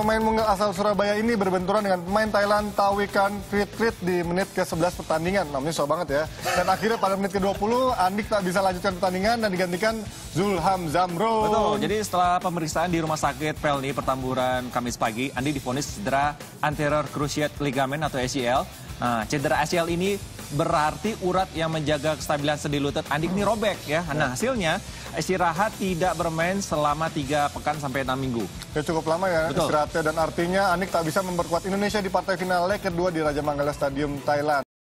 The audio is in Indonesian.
Pemain mungil asal Surabaya ini berbenturan dengan pemain Thailand Tawikan Fitrit di menit ke-11 pertandingan. Namanya susah banget ya. Dan akhirnya pada menit ke-20, Andik tak bisa lanjutkan pertandingan dan digantikan Zulham Zamro. Betul, jadi setelah pemeriksaan di Rumah Sakit Pelni Pertamburan Kamis pagi, Andi difonis cedera anterior cruciate ligament atau ACL. Nah, cedera ACL ini berarti urat yang menjaga kestabilan sendi lutut Andik ini robek ya. Nah, hasilnya istirahat tidak bermain selama tiga pekan sampai enam minggu. Ya cukup lama ya Betul. istirahatnya dan artinya Andik tak bisa memperkuat Indonesia di partai final leg kedua di Raja Manggala Stadium Thailand.